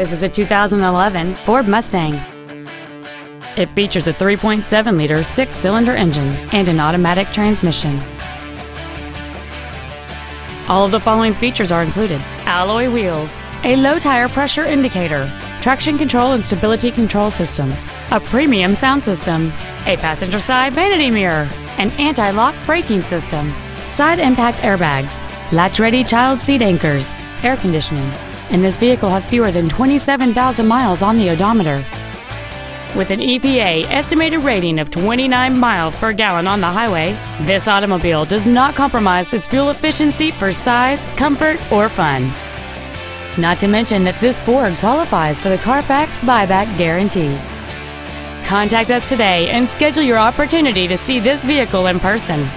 This is a 2011 Ford Mustang. It features a 3.7 liter six cylinder engine and an automatic transmission. All of the following features are included alloy wheels, a low tire pressure indicator, traction control and stability control systems, a premium sound system, a passenger side vanity mirror, an anti lock braking system, side impact airbags, latch ready child seat anchors, air conditioning, and this vehicle has fewer than 27,000 miles on the odometer. With an EPA estimated rating of 29 miles per gallon on the highway, this automobile does not compromise its fuel efficiency for size, comfort, or fun. Not to mention that this Ford qualifies for the Carfax buyback guarantee. Contact us today and schedule your opportunity to see this vehicle in person.